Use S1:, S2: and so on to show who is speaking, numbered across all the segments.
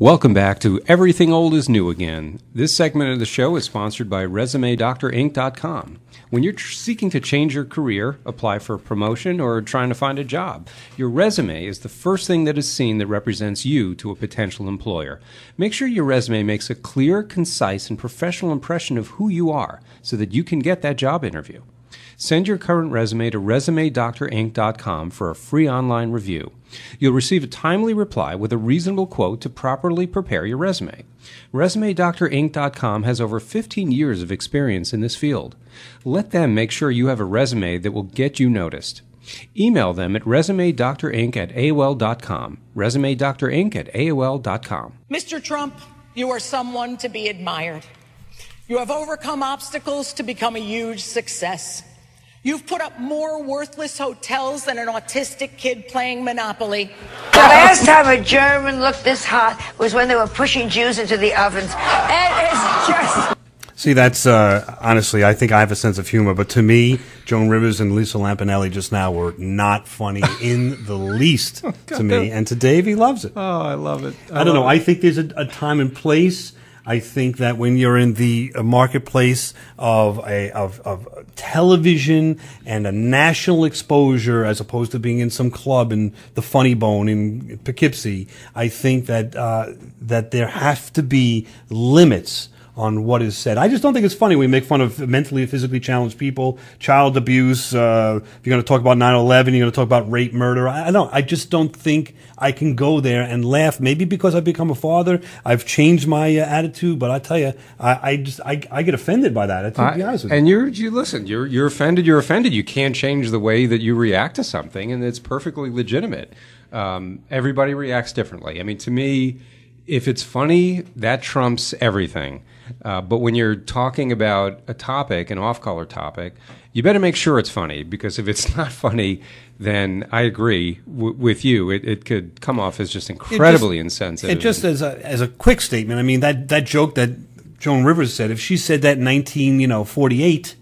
S1: Welcome back to Everything Old is New Again. This segment of the show is sponsored by ResumeDoctorInc.com. When you're seeking to change your career, apply for a promotion, or trying to find a job, your resume is the first thing that is seen that represents you to a potential employer. Make sure your resume makes a clear, concise, and professional impression of who you are so that you can get that job interview. Send your current resume to resumedoctorinc.com for a free online review. You'll receive a timely reply with a reasonable quote to properly prepare your resume. ResumeDoctorInc.com has over 15 years of experience in this field. Let them make sure you have a resume that will get you noticed. Email them at resumedoctorinc at AOL.com. ResumeDoctorInc at AOL.com.
S2: Mr. Trump, you are someone to be admired. You have overcome obstacles to become a huge success. You've put up more worthless hotels than an autistic kid playing Monopoly.
S3: The last time a German looked this hot was when they were pushing Jews into the ovens. It is just.
S4: See, that's uh, honestly, I think I have a sense of humor, but to me, Joan Rivers and Lisa Lampanelli just now were not funny in the least to me. And to Dave, he loves it.
S1: Oh, I love it.
S4: I, don't know. I think there's a, a time and place. I think that when you're in the uh, marketplace of a of, of television and a national exposure, as opposed to being in some club in the Funny Bone in Poughkeepsie, I think that uh, that there have to be limits on what is said. I just don't think it's funny we make fun of mentally and physically challenged people, child abuse. Uh, if you're going to talk about 9/11, you're going to talk about rape, murder. I, I don't. I just don't think I can go there and laugh. Maybe because I've become a father, I've changed my uh, attitude. But I tell you, I, I just I, I, get offended by that. To be honest with
S1: you. And
S4: you're
S1: you listen. You're you're offended. You're offended. You can't change the way that you react to something, and it's perfectly legitimate. Um, everybody reacts differently. I mean, to me, if it's funny, that trumps everything. Uh, but when you're talking about a topic, an off-color topic, you better make sure it's funny because if it's not funny, then I agree w- with you. It, it could come off as just incredibly
S4: it
S1: just, insensitive.
S4: It just as a as a quick statement. I mean that that joke that Joan Rivers said. If she said that in nineteen you know forty eight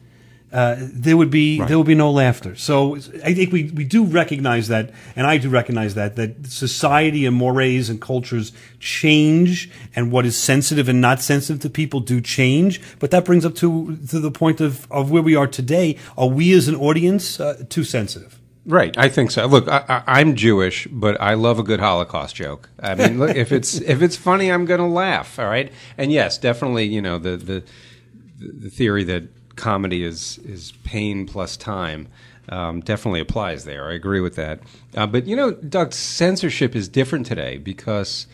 S4: uh, there would be right. there would be no laughter. So I think we, we do recognize that, and I do recognize that that society and mores and cultures change, and what is sensitive and not sensitive to people do change. But that brings up to to the point of of where we are today. Are we as an audience uh, too sensitive?
S1: Right, I think so. Look, I, am Jewish, but I love a good Holocaust joke. I mean, look, if it's if it's funny, I'm going to laugh. All right, and yes, definitely, you know the the the theory that comedy is is pain plus time. Um, definitely applies there. I agree with that. Uh, but you know, Doug, censorship is different today because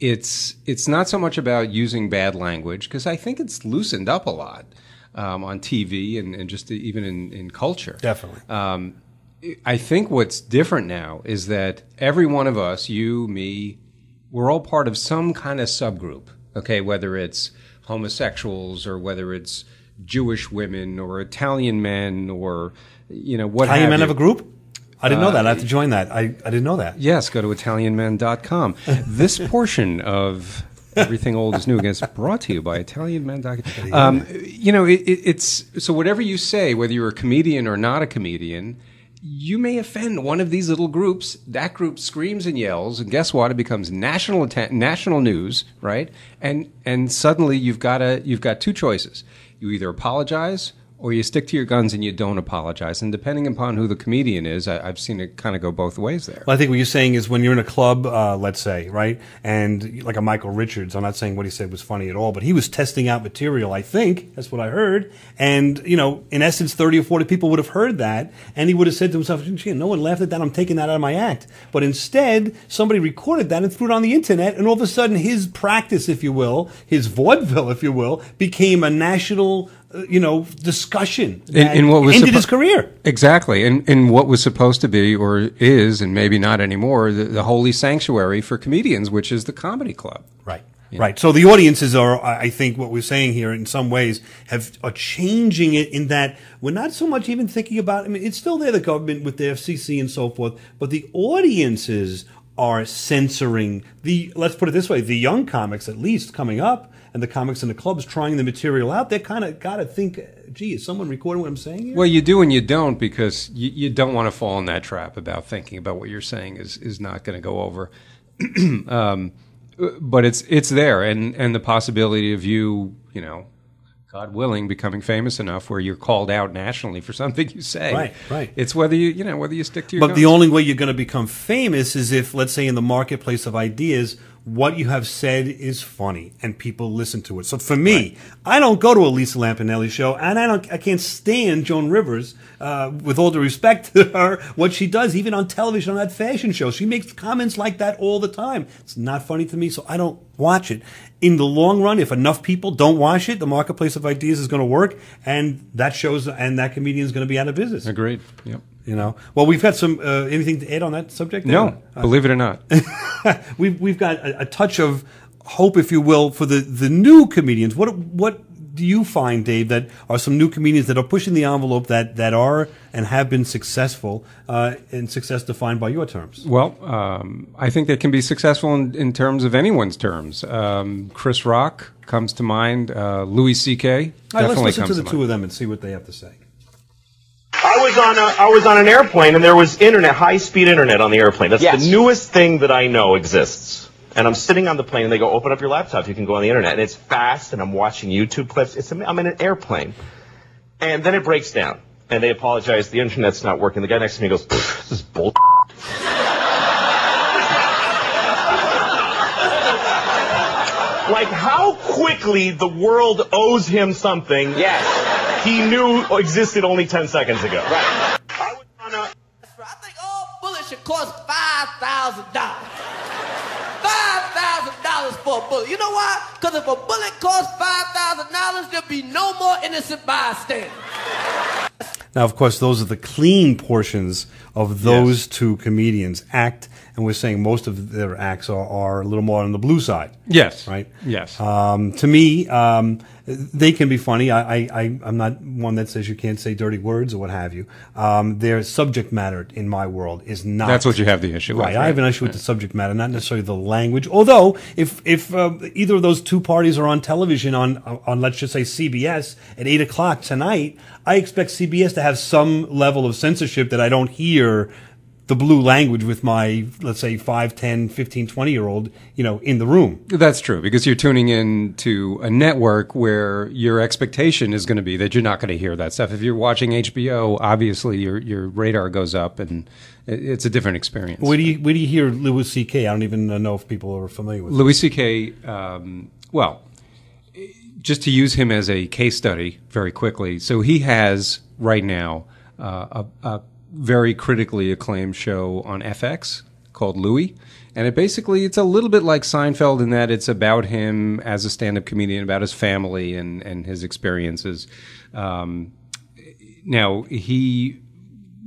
S1: it's it's not so much about using bad language because I think it's loosened up a lot um, on TV and, and just even in, in culture.
S4: Definitely. Um,
S1: I think what's different now is that every one of us, you, me, we're all part of some kind of subgroup. Okay, whether it's homosexuals or whether it's Jewish women or Italian men or you know what
S4: Italian
S1: have
S4: men
S1: you.
S4: have a group. I didn't know that. I have to join that. I, I didn't know that.
S1: Yes, go to ItalianMen.com. this portion of Everything Old is New again is brought to you by ItalianMen.com. Um, you know, it, it, it's so whatever you say, whether you're a comedian or not a comedian, you may offend one of these little groups. That group screams and yells, and guess what? It becomes national atten- national news, right? And and suddenly you've got a you've got two choices you either apologize or you stick to your guns and you don't apologize. And depending upon who the comedian is, I, have seen it kind of go both ways there.
S4: Well, I think what you're saying is when you're in a club, uh, let's say, right, and like a Michael Richards, I'm not saying what he said was funny at all, but he was testing out material. I think that's what I heard, and you know, in essence, 30 or 40 people would have heard that, and he would have said to himself, "No one laughed at that. I'm taking that out of my act." But instead, somebody recorded that and threw it on the internet, and all of a sudden, his practice, if you will, his vaudeville, if you will, became a national you know, discussion in, in, what was ended suppo- his career.
S1: Exactly, and in, in what was supposed to be, or is, and maybe not anymore, the, the holy sanctuary for comedians, which is the comedy club.
S4: Right. Right. So the audiences are, I think, what we're saying here in some ways have are changing it in that we're not so much even thinking about. I mean, it's still there, the government with the FCC and so forth, but the audiences are censoring the. Let's put it this way: the young comics, at least, coming up and the comics and the clubs trying the material out, they kind of got to think, gee, is someone recording what I'm saying here?
S1: Well, you do and you don't because you, you don't want to fall in that trap about thinking about what you're saying is, is not going to go over. um, but it's it's there, and and the possibility of you, you know, God willing, becoming famous enough where you're called out nationally for something you say.
S4: Right, right.
S1: It's whether you, you know, whether you stick to your.
S4: But the only way you're going to become famous is if, let's say, in the marketplace of ideas, what you have said is funny and people listen to it. So for me, I don't go to a Lisa Lampanelli show, and I don't, I can't stand Joan Rivers. Uh, with all due respect to her, what she does, even on television on that fashion show, she makes comments like that all the time. It's not funny to me, so I don't watch it. In the long run, if enough people don't watch it, the marketplace of ideas is going to work, and that shows and that comedian is going to be out of business.
S1: agreed. Yep.
S4: You know. Well, we've got some uh, anything to add on that subject.
S1: No,
S4: Uh,
S1: believe it or not.
S4: we've we've got a, a touch of hope, if you will, for the the new comedians. What what do you find, Dave, that are some new comedians that are pushing the envelope that that are and have been successful uh, and success defined by your terms?
S1: Well, um, I think they can be successful in, in terms of anyone's terms. Um, Chris Rock comes to mind. Uh, Louis C.K.
S4: All right, let's listen to the
S1: to
S4: two of them and see what they have to say.
S5: I was on a, I was on an airplane and there was internet, high speed internet on the airplane. That's
S6: Yes.
S5: the newest thing that I know exists. And I'm sitting on the plane and they go, open up your laptop, you can go on the internet. And it's fast and I'm watching YouTube clips. It's, I'm in an airplane. And then it breaks down. And they apologize, the internet's not working. The guy next to me goes, this is bull. like how quickly the world owes him something
S6: Yes.
S5: He knew existed only 10 seconds ago.
S6: Right.
S5: I was on a,
S7: I think all bullets should cost five thousand dollars. Five thousand dollars for a bullet. You know why? Because if a bullet costs five thousand dollars, there'll be no more innocent bystanders.
S4: Now, of course, those are the clean portions of those two comedians act, and we're saying most of their acts are, are a little more on the blue side.
S1: Yes.
S4: Right.
S1: Yes.
S4: Um, to me, um, they can be funny. I, I, I'm not one that says you can't say dirty words or what have you. Um, their subject matter in my world is not.
S1: That's what you have the issue with,
S4: Right. I have an issue with the subject matter, not necessarily the language. Although, if if uh, either of those two parties are on television on on let's just say CBS at eight o'clock tonight, I expect CBS to have some level of censorship that I don't hear the blue language with my let's say 5 10 15 20 year old you know in the room
S1: That's true because you're tuning in to a network where your expectation is going to be that you're not going to hear that stuff. If you're watching HBO, obviously your your radar goes up and it's a different experience.
S4: Where do you where do you hear Louis C.K.? I don't even know if people are familiar with.
S1: Louis C.K. Um, well, just to use him as a case study very quickly. So he has right now uh, a, a very critically acclaimed show on FX called Louie, and it basically it's a little bit like Seinfeld in that it's about him as a stand-up comedian, about his family and and his experiences. Um, now he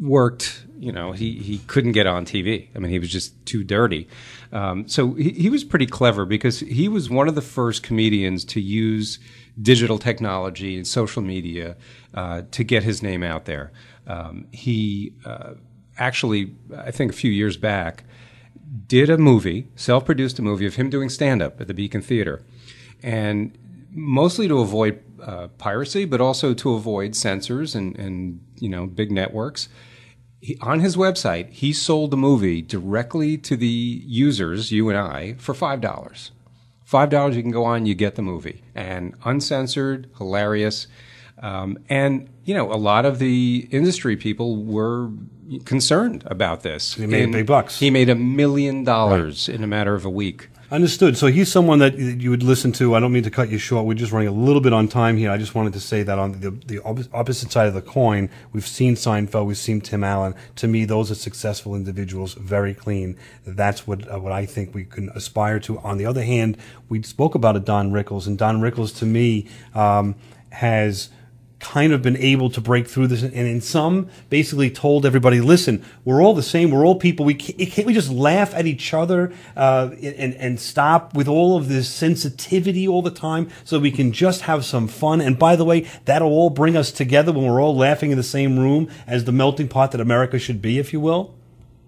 S1: worked you know he, he couldn't get on tv i mean he was just too dirty. Um, so he, he was pretty clever because he was one of the first comedians to use digital technology and social media uh, to get his name out there um, he uh, actually i think a few years back did a movie self-produced a movie of him doing stand-up at the beacon theater and mostly to avoid uh, piracy, but also to avoid censors and, and you know big networks. He, on his website, he sold the movie directly to the users, you and I, for five dollars. Five dollars, you can go on, you get the movie, and uncensored, hilarious, um, and you know a lot of the industry people were concerned about this.
S4: He made
S1: And
S4: big bucks.
S1: He made a million dollars in a matter of a week.
S4: Understood. So he's someone that you would listen to. I don't mean to cut you short. We're just running a little bit on time here. I just wanted to say that on the, the opposite side of the coin, we've seen Seinfeld, we've seen Tim Allen. To me, those are successful individuals, very clean. That's what uh, what I think we can aspire to. On the other hand, we spoke about a Don Rickles, and Don Rickles, to me, um, has kind of been able to break through this and in some basically told everybody listen we're all the same we're all people we can't, can't we just laugh at each other uh, and, and stop with all of this sensitivity all the time so we can just have some fun and by the way that'll all bring us together when we're all laughing in the same room as the melting pot that america should be if you will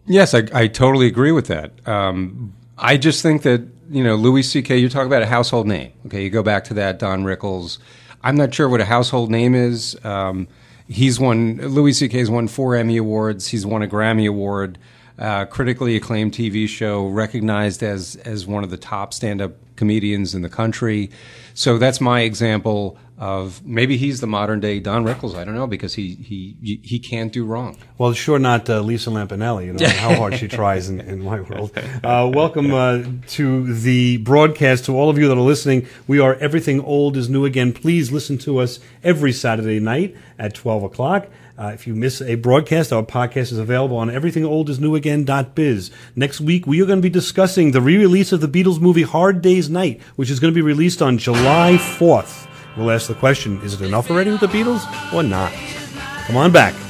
S1: Yes, I, I totally agree with that. Um, I just think that you know Louis C.K. You talk about a household name. Okay, you go back to that Don Rickles. I'm not sure what a household name is. Um, he's won Louis C.K.'s won four Emmy awards. He's won a Grammy award. uh, critically acclaimed TV show, recognized as as one of the top stand up comedians in the country. So that's my example of maybe he's the modern day Don Rickles. I don't know because he he he can't do wrong.
S4: Well, sure not uh, Lisa Lampanelli. You know how hard she tries in, in my world. Uh, welcome uh, to the broadcast to all of you that are listening. We are everything old is new again. Please listen to us every Saturday night at twelve o'clock. Uh, if you miss a broadcast, our podcast is available on everythingoldisnewagain.biz. Next week, we are going to be discussing the re-release of the Beatles movie Hard Day's Night, which is going to be released on July 4th. We'll ask the question, is it enough already with the Beatles or not? Come on back.